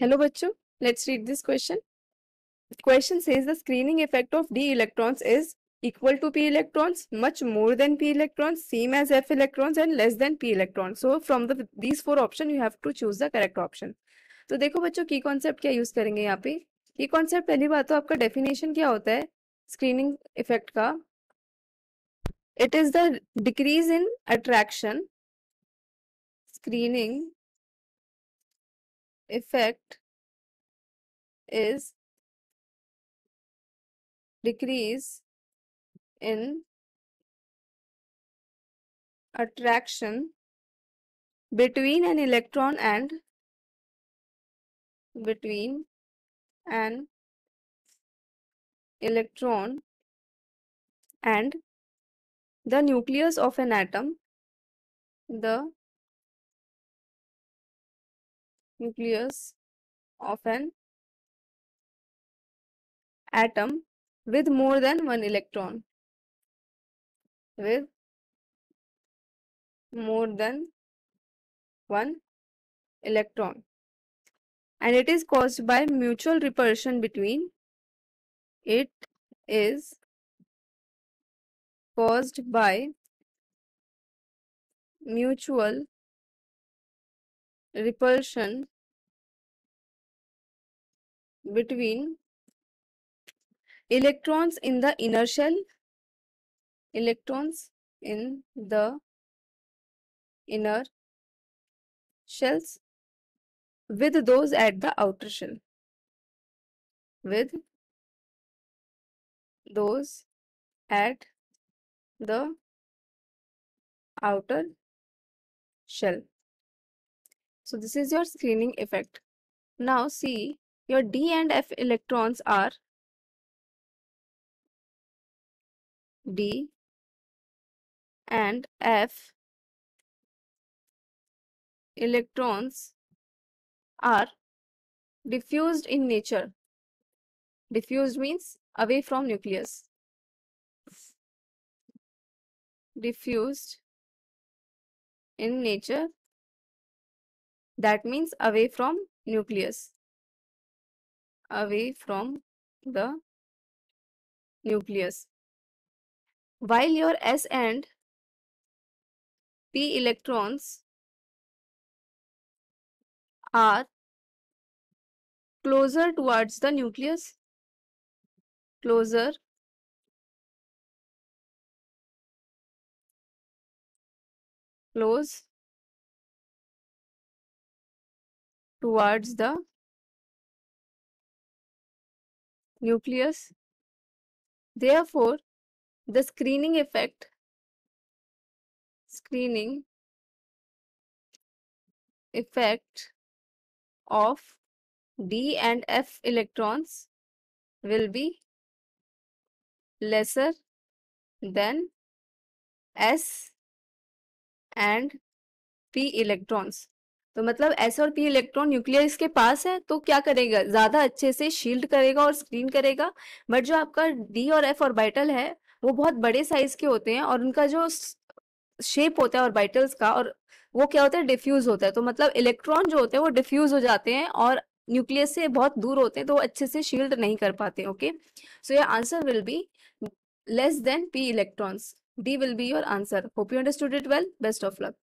Hello बच्चों let's read this question question says the screening effect of d electrons is equal to p electrons much more than p electrons same as f electrons and less than p electron so from the these four option you have to choose the correct option तो देखो बच्चों की concept क्या use करेंगे यहाँ पे? की concept पहली बात तो आपका डेफिनेशन क्या होता है? स्क्रीनिंग इफ़ेक्ट का। It is the decrease in attraction screening effect is decrease in attraction between an electron and between an electron and the nucleus of an atom the nucleus of an atom with more than one electron. With more than one electron. And it is caused by mutual repulsion between it is caused by mutual repulsion between electrons in the inner shell electrons in the inner shells with those at the outer shell with those at the outer shell so this is your screening effect. Now see your D and F electrons are D and F electrons are diffused in nature. Diffused means away from nucleus. Diffused in nature that means away from nucleus. Away from the nucleus. While your s and p electrons are closer towards the nucleus closer close towards the nucleus. Therefore, the screening effect screening effect of D and F electrons will be lesser than S and P electrons. तो मतलब S और P electron nucleus के पास है तो क्या करेगा? ज़्यादा अच्छे से शील्ड करेगा और स्क्रीन करेगा, बट जो आपका डी और एफ़ ऑर्बिटल है, वो बहुत बड़े साइज़ के होते हैं और उनका जो शेप होता है ऑर्बिटल्स का और वो क्या होता है? डिफ्यूज होता है। तो मतलब इलेक्ट्रॉन जो होते हैं, वो डिफ्यूज हो जाते हैं और न्यूक्लियस से बहुत दूर होते हैं तो वो अच्छे से शील्ड नहीं कर पाते, okay? So your answer will be less than p electrons. D will be your answer. Hope you understood it well. Best of luck.